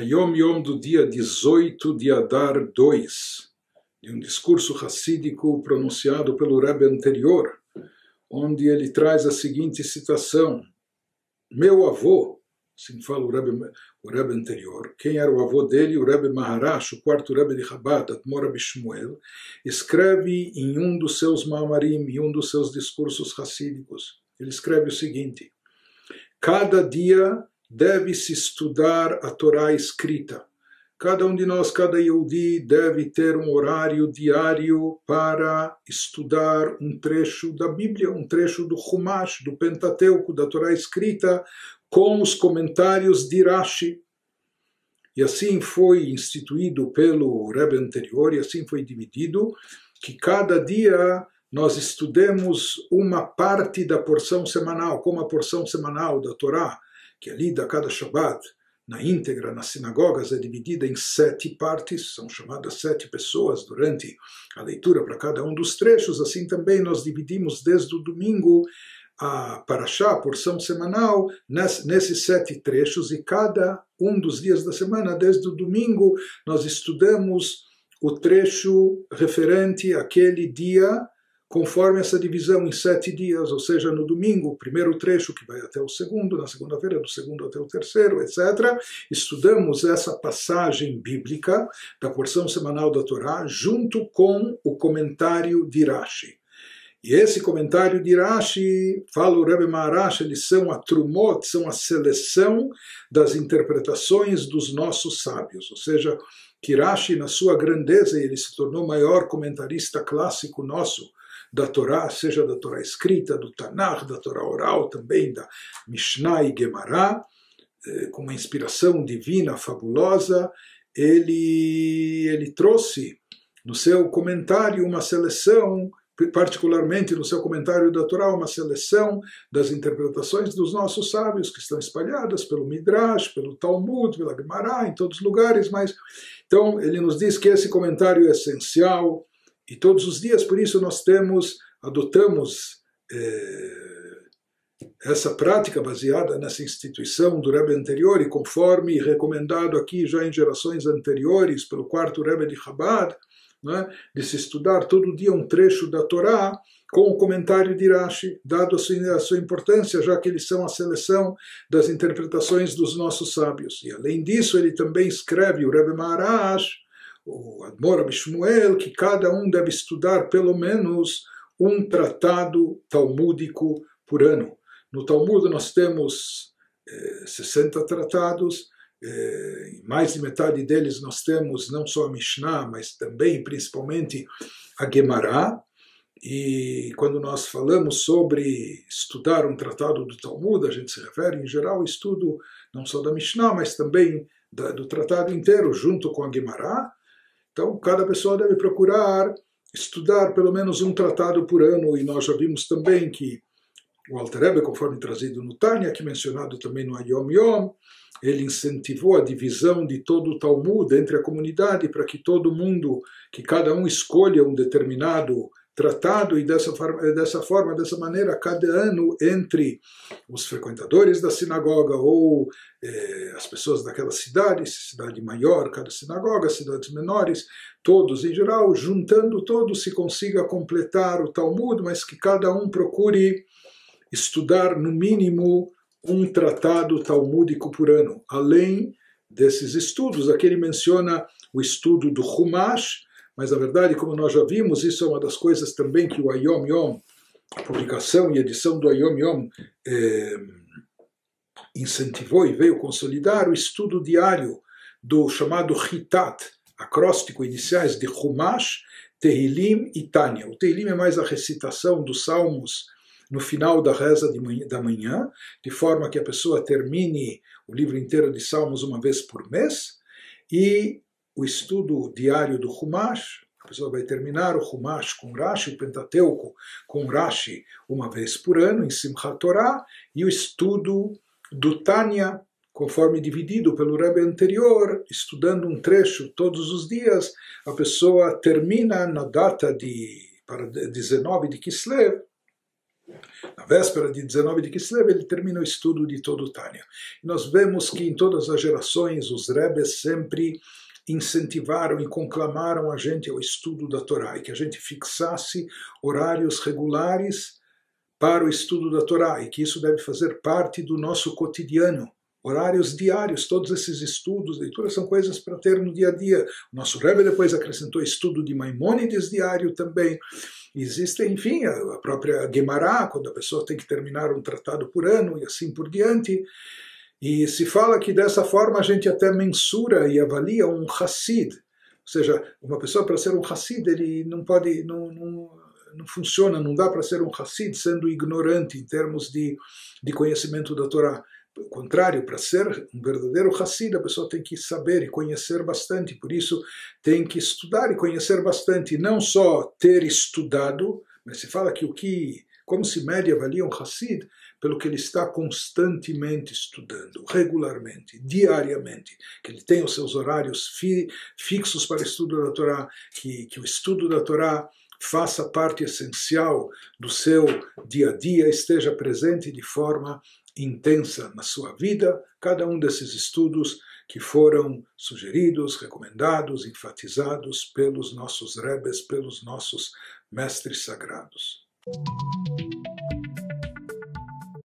Yom Yom do dia 18 de Adar 2, de um discurso racídico pronunciado pelo Rebbe anterior, onde ele traz a seguinte citação: Meu avô, assim fala o Rebbe, o Rebbe anterior, quem era o avô dele, o Rebbe Maharash, o quarto Rebbe de Chabad, Admor Bishmuel, escreve em um dos seus Mamarim, em um dos seus discursos racídicos, ele escreve o seguinte: Cada dia deve-se estudar a Torá escrita. Cada um de nós, cada Yehudi, deve ter um horário diário para estudar um trecho da Bíblia, um trecho do Humash, do Pentateuco, da Torá escrita, com os comentários de Rashi. E assim foi instituído pelo Rebbe anterior, e assim foi dividido, que cada dia nós estudemos uma parte da porção semanal, como a porção semanal da Torá, que é lida a cada Shabbat, na íntegra, nas sinagogas, é dividida em sete partes, são chamadas sete pessoas durante a leitura para cada um dos trechos. Assim também nós dividimos desde o domingo a Parashá, a porção semanal, nesses sete trechos, e cada um dos dias da semana, desde o domingo, nós estudamos o trecho referente àquele dia conforme essa divisão em sete dias, ou seja, no domingo, o primeiro trecho que vai até o segundo, na segunda-feira, do segundo até o terceiro, etc. Estudamos essa passagem bíblica da porção semanal da Torá junto com o comentário de Rashi. E esse comentário de Rashi, fala o Rebbe Maharash, eles são a trumot, são a seleção das interpretações dos nossos sábios, ou seja, que Rashi, na sua grandeza, ele se tornou o maior comentarista clássico nosso, da Torá, seja da Torá escrita, do Tanakh, da Torá oral, também da Mishnah e Gemara, eh, com uma inspiração divina fabulosa, ele, ele trouxe no seu comentário uma seleção, particularmente no seu comentário da Torá, uma seleção das interpretações dos nossos sábios que estão espalhadas pelo Midrash, pelo Talmud, pela Gemara, em todos os lugares, mas então ele nos diz que esse comentário é essencial, e todos os dias, por isso, nós temos, adotamos eh, essa prática baseada nessa instituição do Rebbe anterior e conforme recomendado aqui já em gerações anteriores pelo quarto Rebbe de Chabad, né, de se estudar todo dia um trecho da Torá com o comentário de Rashi, dado a sua, a sua, importância, já que eles são a seleção das interpretações dos nossos sábios. E além disso, ele também escreve o Rebbe Maharash, o Admor Shmuel, que cada um deve estudar pelo menos um tratado talmúdico por ano. No Talmud nós temos eh, 60 tratados, eh, mais de metade deles nós temos não só a Mishnah, mas também, principalmente, a Gemara. E quando nós falamos sobre estudar um tratado do Talmud, a gente se refere em geral ao estudo não só da Mishnah, mas também da, do tratado inteiro, junto com a Gemara. Então, cada pessoa deve procurar estudar pelo menos um tratado por ano, e nós já vimos também que o Alter Rebbe, conforme trazido no Tânia, aqui mencionado também no Ayom Yom, ele incentivou a divisão de todo o Talmud entre a comunidade para que todo mundo, que cada um escolha um determinado tratado e dessa forma, dessa forma, dessa maneira, cada ano entre os frequentadores da sinagoga ou eh, as pessoas daquela cidade, cidade maior, cada sinagoga, cidades menores, todos em geral, juntando todos, se consiga completar o Talmud, mas que cada um procure estudar no mínimo um tratado talmúdico por ano, além desses estudos. Aqui ele menciona o estudo do Humash, mas na verdade, como nós já vimos, isso é uma das coisas também que o Ayom Yom, a publicação e edição do Ayom Yom, eh, incentivou e veio consolidar o estudo diário do chamado Hitat, acróstico iniciais de Humash, Tehilim e Tânia. O Tehilim é mais a recitação dos salmos no final da reza manhã, da manhã, de forma que a pessoa termine o livro inteiro de salmos uma vez por mês, e o estudo diário do Humash, a pessoa vai terminar o Humash com Rashi, o Pentateuco com Rashi uma vez por ano, em Simchat Torah, e o estudo do Tânia, conforme dividido pelo Rebbe anterior, estudando um trecho todos os dias, a pessoa termina na data de para 19 de Kislev, Na véspera de 19 de Kislev, ele termina o estudo de todo o Tânia. Nós vemos que em todas as gerações os rebes sempre incentivaram e conclamaram a gente ao estudo da Torá e que a gente fixasse horários regulares para o estudo da Torá e que isso deve fazer parte do nosso cotidiano. Horários diários, todos esses estudos, leituras são coisas para ter no dia a dia. O nosso Rebbe depois acrescentou estudo de Maimônides diário também. Existe, enfim, a própria Gemara, quando a pessoa tem que terminar um tratado por ano e assim por diante. E se fala que dessa forma a gente até mensura e avalia um Hassid. Ou seja, uma pessoa para ser um Hassid, ele não pode, não, não, não funciona, não dá para ser um Hassid sendo ignorante em termos de, de conhecimento da Torá. Ao contrário, para ser um verdadeiro Hassid, a pessoa tem que saber e conhecer bastante, por isso tem que estudar e conhecer bastante, não só ter estudado, mas se fala que o que, como se mede e avalia um Hassid, pelo que ele está constantemente estudando, regularmente, diariamente, que ele tem os seus horários fi, fixos para estudo da Torá, que, que o estudo da Torá faça parte essencial do seu dia a dia, esteja presente de forma intensa na sua vida, cada um desses estudos que foram sugeridos, recomendados, enfatizados pelos nossos rebes, pelos nossos mestres sagrados.